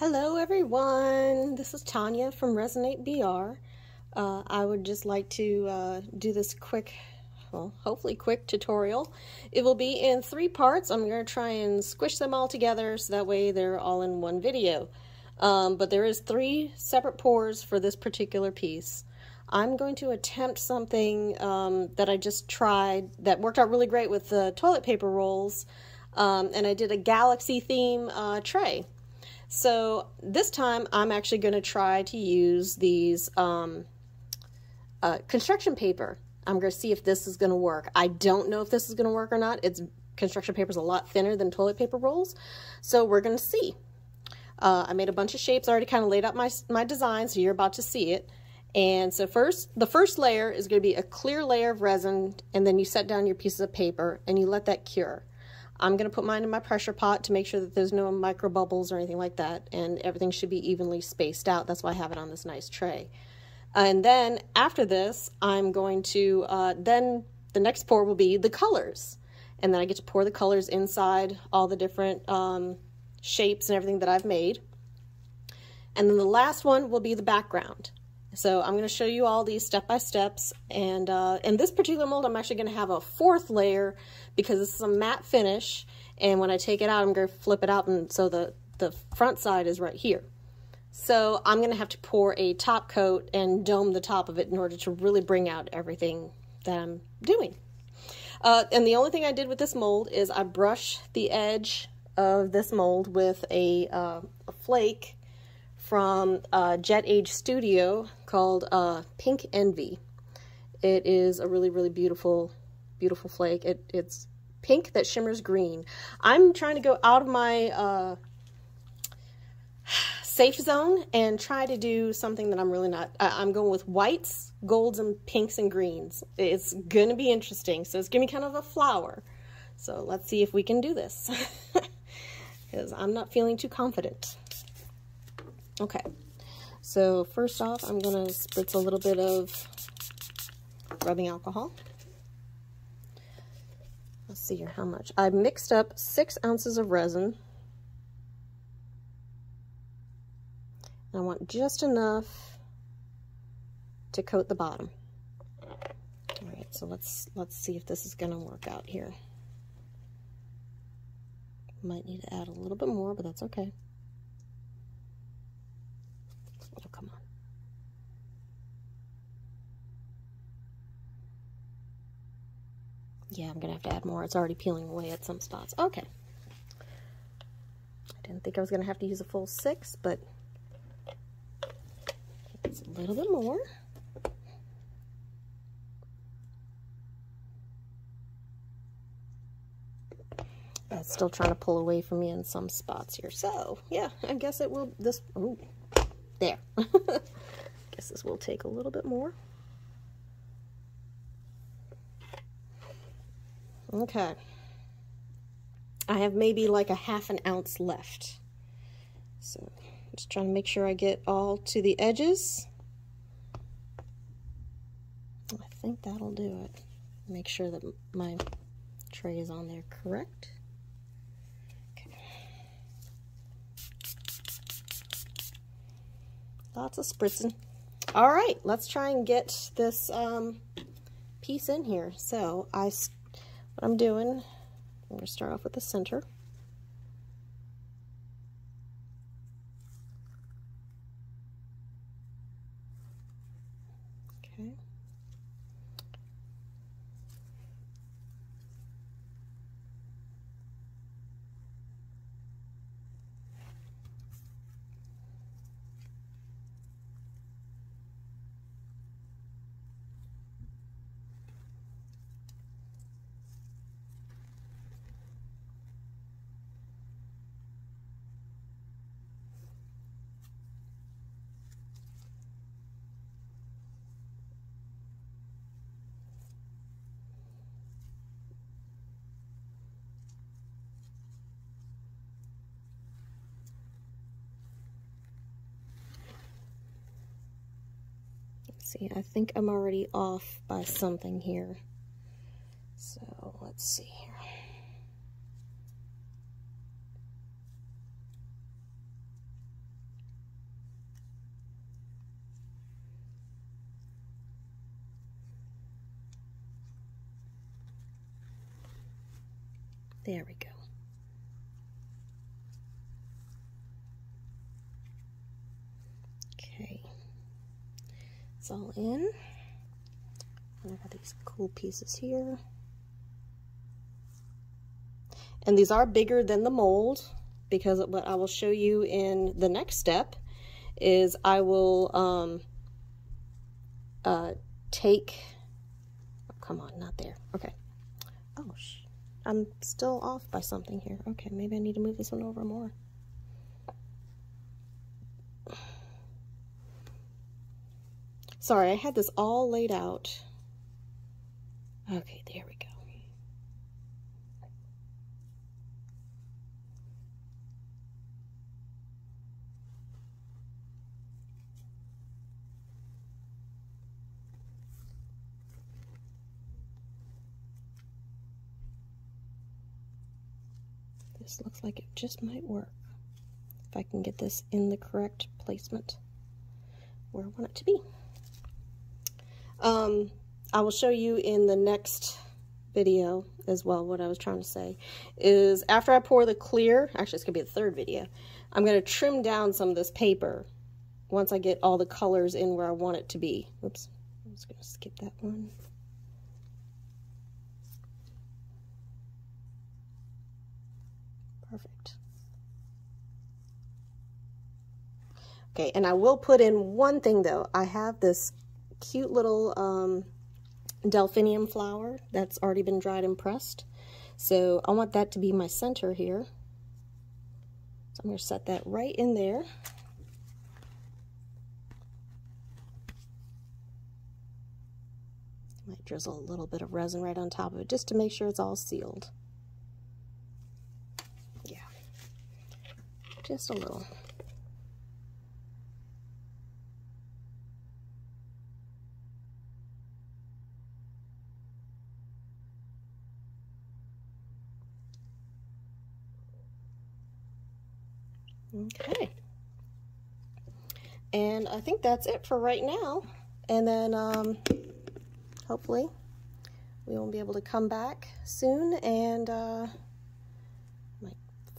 Hello everyone, this is Tanya from Resinate BR. Uh, I would just like to uh, do this quick, well, hopefully quick tutorial. It will be in three parts. I'm going to try and squish them all together so that way they're all in one video. Um, but there is three separate pours for this particular piece. I'm going to attempt something um, that I just tried that worked out really great with the toilet paper rolls. Um, and I did a galaxy theme uh, tray. So this time I'm actually going to try to use these um, uh, construction paper. I'm going to see if this is going to work. I don't know if this is going to work or not. It's construction paper is a lot thinner than toilet paper rolls. So we're going to see. Uh, I made a bunch of shapes, I already kind of laid out my, my design, so you're about to see it. And so first, the first layer is going to be a clear layer of resin, and then you set down your pieces of paper and you let that cure. I'm going to put mine in my pressure pot to make sure that there's no micro bubbles or anything like that, and everything should be evenly spaced out. That's why I have it on this nice tray. And then after this, I'm going to, uh, then the next pour will be the colors. And then I get to pour the colors inside all the different um, shapes and everything that I've made. And then the last one will be the background. So I'm going to show you all these step-by-steps. And uh, in this particular mold, I'm actually going to have a fourth layer because this is a matte finish. And when I take it out, I'm going to flip it out. And so the, the front side is right here. So I'm going to have to pour a top coat and dome the top of it in order to really bring out everything that I'm doing. Uh, and the only thing I did with this mold is I brush the edge of this mold with a, uh, a flake from uh, Jet Age Studio called uh, Pink Envy. It is a really, really beautiful, beautiful flake. It, it's pink that shimmers green. I'm trying to go out of my uh, safe zone and try to do something that I'm really not. I'm going with whites, golds, and pinks and greens. It's going to be interesting. So it's going to be kind of a flower. So let's see if we can do this. Because I'm not feeling too confident. Okay, so first off, I'm going to spritz a little bit of rubbing alcohol. Let's see here how much. I mixed up six ounces of resin. I want just enough to coat the bottom. All right, so let's let's see if this is going to work out here. Might need to add a little bit more, but that's okay. Yeah, I'm going to have to add more. It's already peeling away at some spots. Okay. I didn't think I was going to have to use a full six, but it's a little bit more. That's still trying to pull away from me in some spots here. So, yeah, I guess it will, this, oh, there. I guess this will take a little bit more. Okay. I have maybe like a half an ounce left. So just trying to make sure I get all to the edges. I think that'll do it. Make sure that my tray is on there correct. Okay. Lots of spritzing. All right, let's try and get this um, piece in here. So I what I'm doing, I'm going to start off with the center. see, I think I'm already off by something here. So let's see here. There we go. It's all in. And I got these cool pieces here. And these are bigger than the mold because what I will show you in the next step is I will um, uh, take, oh, come on, not there. Okay. Oh, I'm still off by something here. Okay, maybe I need to move this one over more. Sorry, I had this all laid out. Okay, there we go. This looks like it just might work. If I can get this in the correct placement where I want it to be. Um, I will show you in the next video as well what I was trying to say is after I pour the clear, actually it's going to be the third video, I'm going to trim down some of this paper once I get all the colors in where I want it to be. Oops, I'm just going to skip that one. Perfect. Okay, and I will put in one thing though. I have this cute little um, delphinium flower that's already been dried and pressed. So I want that to be my center here. So I'm going to set that right in there. Might drizzle a little bit of resin right on top of it just to make sure it's all sealed. Yeah, just a little. Okay. And I think that's it for right now. And then um, hopefully we will be able to come back soon and uh,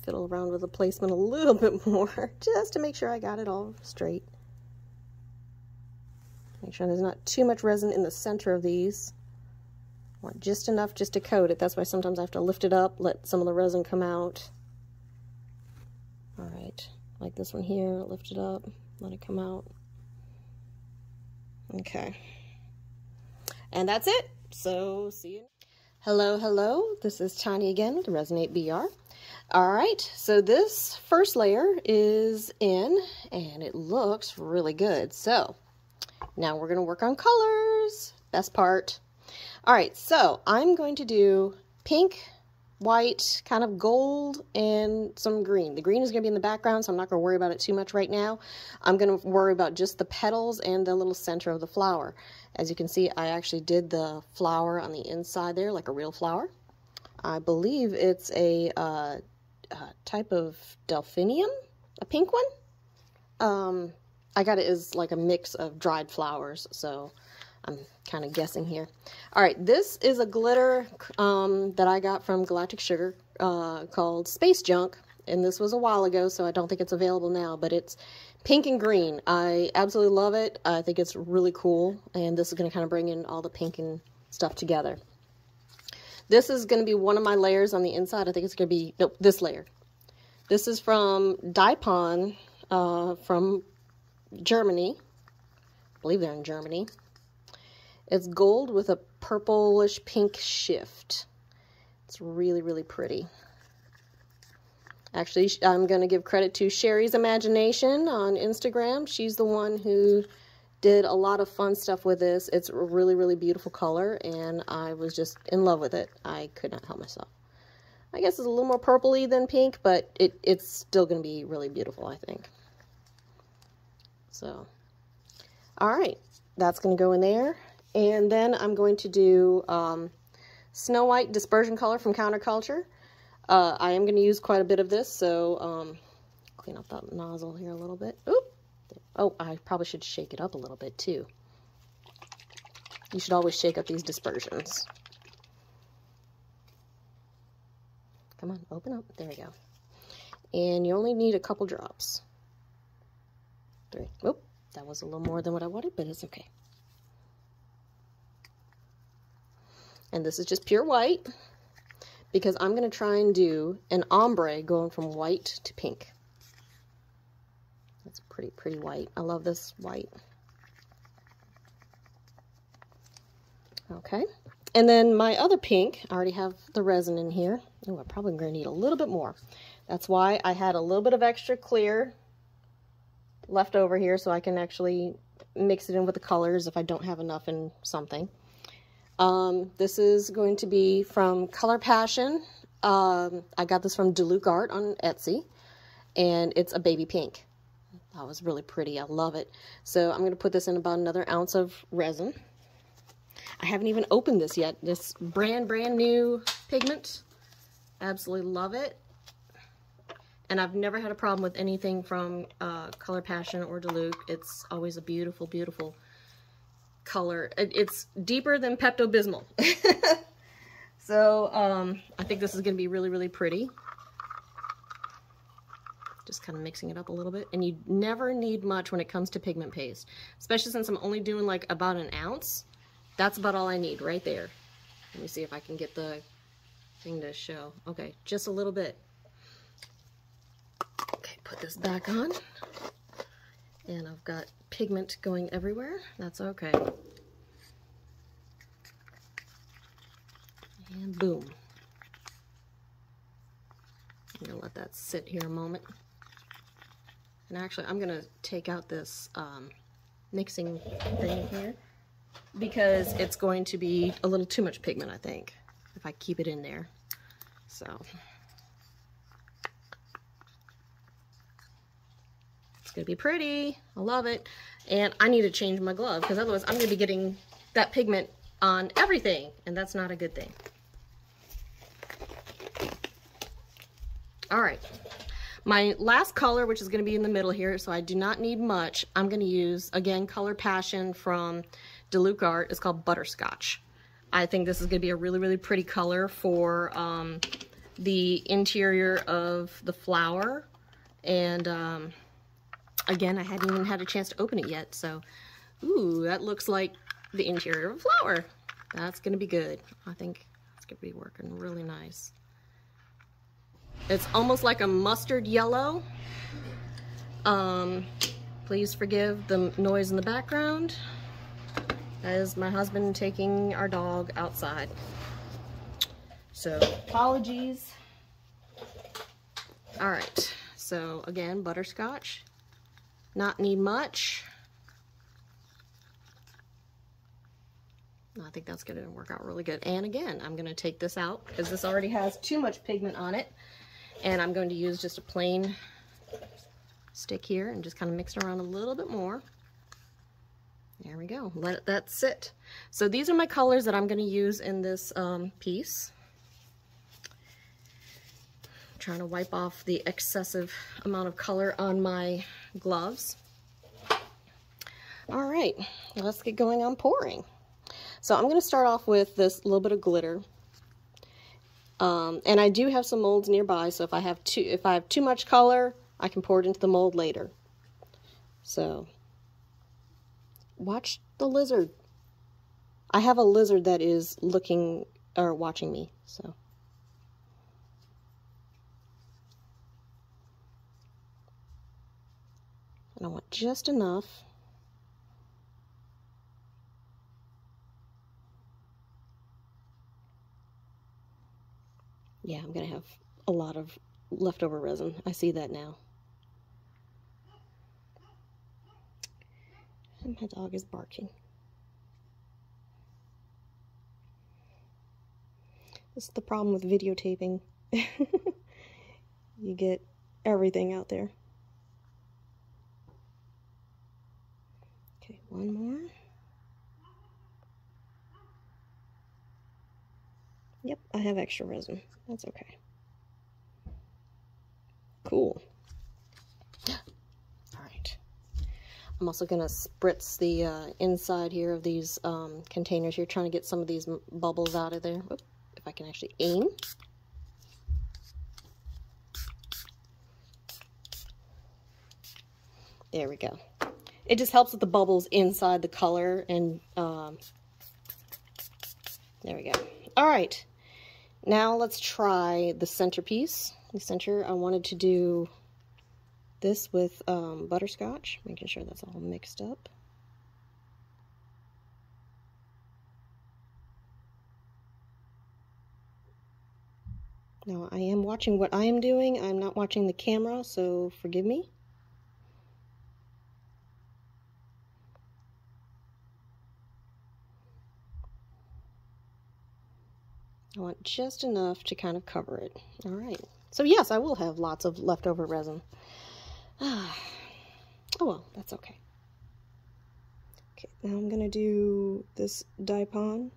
fiddle around with the placement a little bit more just to make sure I got it all straight. Make sure there's not too much resin in the center of these. I want just enough just to coat it. That's why sometimes I have to lift it up, let some of the resin come out. All right, like this one here, lift it up, let it come out. Okay. And that's it. So see you. Hello, hello. This is Tanya again with Resinate BR. All right, so this first layer is in and it looks really good. So now we're gonna work on colors, best part. All right, so I'm going to do pink, white, kind of gold, and some green. The green is gonna be in the background, so I'm not gonna worry about it too much right now. I'm gonna worry about just the petals and the little center of the flower. As you can see, I actually did the flower on the inside there, like a real flower. I believe it's a uh, uh, type of delphinium, a pink one. Um, I got it as like a mix of dried flowers, so I'm kind of guessing here. All right, this is a glitter um, that I got from Galactic Sugar uh, called Space Junk, and this was a while ago, so I don't think it's available now, but it's pink and green. I absolutely love it. I think it's really cool, and this is going to kind of bring in all the pink and stuff together. This is going to be one of my layers on the inside. I think it's going to be, nope, this layer. This is from Dipon uh, from Germany. I believe they're in Germany. It's gold with a purplish pink shift. It's really, really pretty. Actually, I'm going to give credit to Sherry's Imagination on Instagram. She's the one who did a lot of fun stuff with this. It's a really, really beautiful color, and I was just in love with it. I could not help myself. I guess it's a little more purpley than pink, but it, it's still going to be really beautiful, I think. So, all right, that's going to go in there. And then I'm going to do um, Snow White Dispersion Color from Counterculture. Uh, I am going to use quite a bit of this, so um, clean up that nozzle here a little bit. Oop! Oh, I probably should shake it up a little bit too. You should always shake up these dispersions. Come on, open up. There we go. And you only need a couple drops. Three. Oh, that was a little more than what I wanted, but it's okay. And this is just pure white because I'm going to try and do an ombre going from white to pink. That's pretty, pretty white. I love this white. Okay. And then my other pink, I already have the resin in here. Oh, I'm probably going to need a little bit more. That's why I had a little bit of extra clear left over here so I can actually mix it in with the colors if I don't have enough in something. Um, this is going to be from Color Passion. Um, I got this from Deluxe Art on Etsy, and it's a baby pink. That was really pretty. I love it. So I'm going to put this in about another ounce of resin. I haven't even opened this yet. This brand, brand new pigment. Absolutely love it. And I've never had a problem with anything from uh, Color Passion or Deluxe. It's always a beautiful, beautiful color. It's deeper than Pepto-Bismol. so um, I think this is going to be really, really pretty. Just kind of mixing it up a little bit. And you never need much when it comes to pigment paste. Especially since I'm only doing like about an ounce. That's about all I need right there. Let me see if I can get the thing to show. Okay, just a little bit. Okay, put this back on. And I've got pigment going everywhere. That's okay. And boom. I'm going to let that sit here a moment. And actually, I'm going to take out this um, mixing thing here because it's going to be a little too much pigment, I think, if I keep it in there. So, it's to be pretty. I love it. And I need to change my glove because otherwise I'm to be getting that pigment on everything, and that's not a good thing. All right. My last color, which is to be in the middle here, so I do not need much, I'm to use, again, Color Passion from Deluxe Art. It's called Butterscotch. I think this is to be a really, really pretty color for um, the interior of the flower. And um, again, I hadn't even had a chance to open it yet. So, ooh, that looks like the interior of a flower. That's to be good. I think it's to be working really nice. It's almost like a mustard yellow. Um, please forgive the noise in the background. That is my husband taking our dog outside. So, apologies. All right, so again, butterscotch. Not need much. I think that's going to work out really good. And again, I'm going to take this out because this already has too much pigment on it. And I'm going to use just a plain stick here and just kind of mix it around a little bit more. There we go. Let that sit. So these are my colors that I'm going to use in this um, piece. Trying to wipe off the excessive amount of color on my gloves. All right, let's get going on pouring. So I'm going to start off with this little bit of glitter. Um, and I do have some molds nearby, so if I have too if I have too much color, I can pour it into the mold later. So watch the lizard. I have a lizard that is looking or watching me, so. And I want just enough. Yeah, I'm going to have a lot of leftover resin. I see that now. And my dog is barking. This is the problem with videotaping. you get everything out there. One more. Yep, I have extra resin. That's okay. Cool. Alright. I'm also going to spritz the uh, inside here of these um, containers here, trying to get some of these bubbles out of there. Oop, if I can actually aim. There we go. It just helps with the bubbles inside the color and um, there we go. All right, now let's try the centerpiece. The center, I wanted to do this with um, butterscotch, making sure that's all mixed up. Now, I am watching what I am doing. I'm not watching the camera, so forgive me. I want just enough to kind of cover it. All right. So yes, I will have lots of leftover resin. oh well, that's okay. Okay, now I'm going to do this Dipon.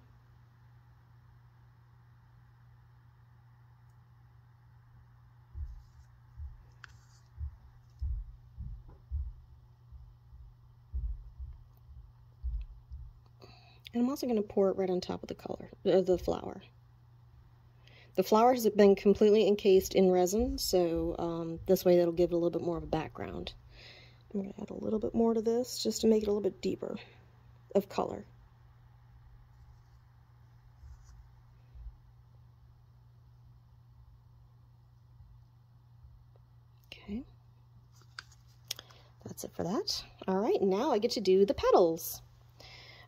And I'm also going to pour it right on top of the color, uh, the flower. The flowers have been completely encased in resin, so um, this way that'll give it a little bit more of a background. I'm going to add a little bit more to this just to make it a little bit deeper of color. Okay, that's it for that. All right, now I get to do the petals.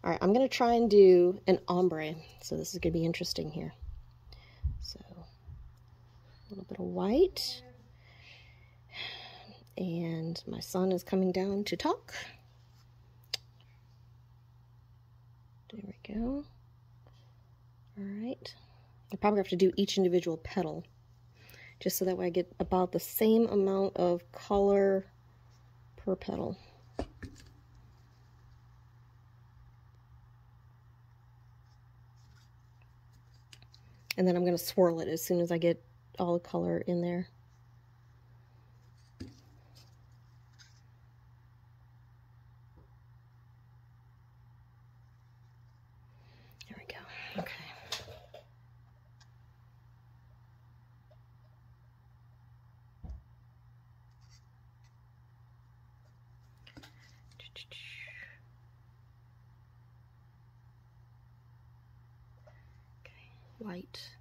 All right, I'm going to try and do an ombre, so this is going to be interesting here. Little bit of white. And my son is coming down to talk. There we go. All right. I probably have to do each individual petal just so that way I get about the same amount of color per petal. And then I'm going to swirl it as soon as I get all the color in there. There we go. Okay. white.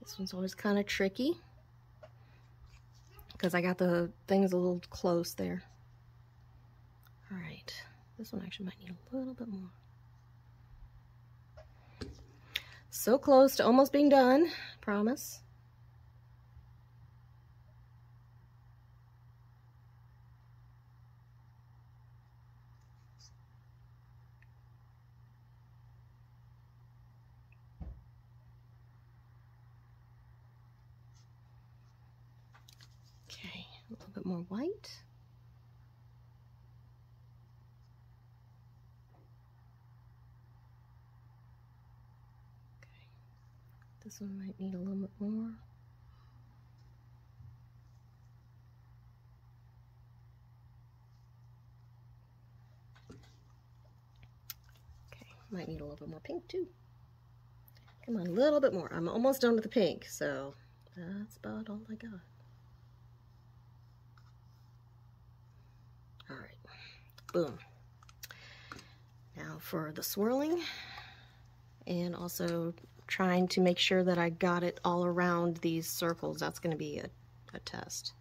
This one's always kind of tricky because I got the things a little close there. All right. This one actually might need a little bit more. So close to almost being done, promise. Okay, a little bit more white. Okay. This one might need a little bit more. Okay, might need a little bit more pink too. Come on, a little bit more. I'm almost done with the pink, so that's about all I got. All right, boom. Now for the swirling and also trying to make sure that I got it all around these circles. That's going to be a, a test.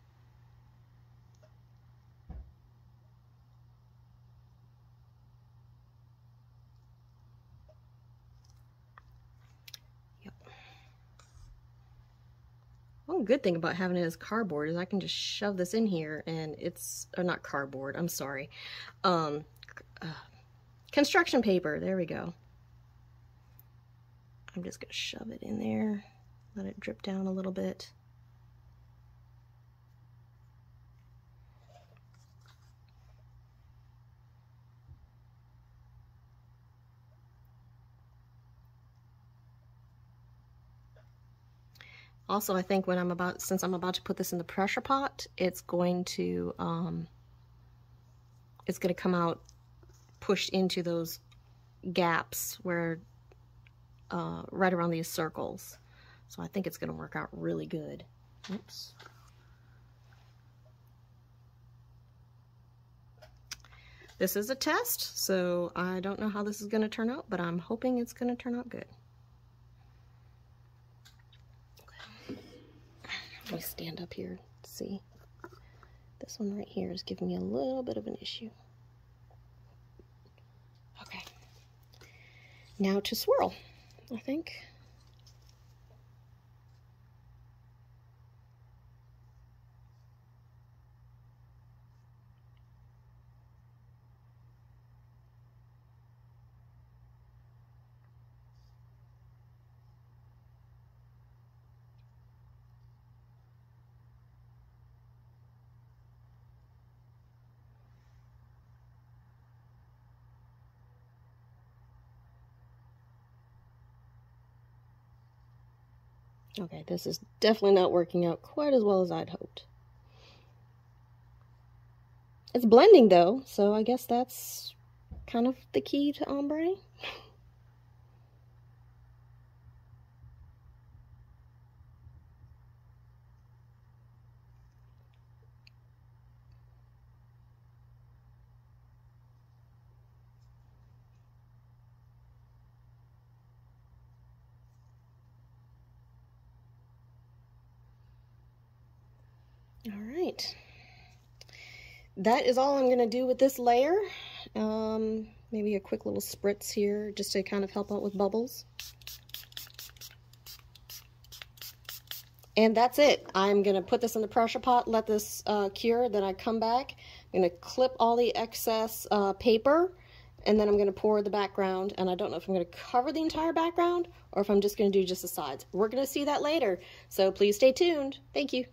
Good thing about having it as cardboard is I can just shove this in here and it's, or not cardboard, I'm sorry, um, uh, construction paper, there we go. I'm just to shove it in there, let it drip down a little bit. Also, I think when I'm about, since I'm about to put this in the pressure pot, it's going to, um, it's going to come out pushed into those gaps where, uh, right around these circles. So I think it's going to work out really good. Oops. This is a test, so I don't know how this is going to turn out, but I'm hoping it's going to turn out good. Let me stand up here see. This one right here is giving me a little bit of an issue. Okay. Now to swirl, I think. Okay, this is definitely not working out quite as well as I'd hoped. It's blending though, so I guess that's kind of the key to ombre. All right. That is all I'm going to do with this layer. Um, maybe a quick little spritz here just to kind of help out with bubbles. And that's it. I'm going to put this in the pressure pot, let this uh, cure, then I come back. I'm going to clip all the excess uh, paper, and then I'm going to pour the background. And I don't know if I'm going to cover the entire background or if I'm just going to do just the sides. We're going to see that later, so please stay tuned. Thank you.